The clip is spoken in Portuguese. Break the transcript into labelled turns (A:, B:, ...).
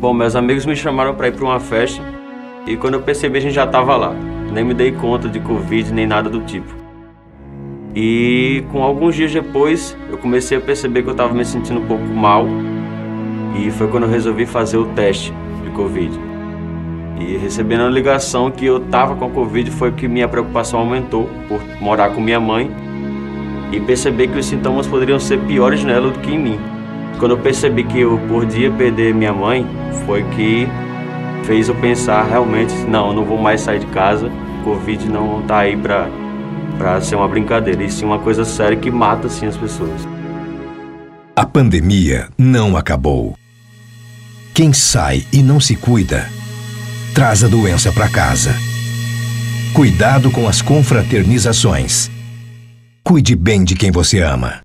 A: Bom, meus amigos me chamaram para ir para uma festa e quando eu percebi a gente já estava lá. Nem me dei conta de Covid nem nada do tipo. E com alguns dias depois eu comecei a perceber que eu estava me sentindo um pouco mal e foi quando eu resolvi fazer o teste de Covid. E recebendo a ligação que eu estava com a Covid foi que minha preocupação aumentou por morar com minha mãe e perceber que os sintomas poderiam ser piores nela do que em mim. Quando eu percebi que eu podia perder minha mãe, foi que fez eu pensar realmente, não, eu não vou mais sair de casa, Covid não está aí para para ser uma brincadeira, e sim uma coisa séria que mata assim as pessoas.
B: A pandemia não acabou. Quem sai e não se cuida, traz a doença para casa. Cuidado com as confraternizações. Cuide bem de quem você ama.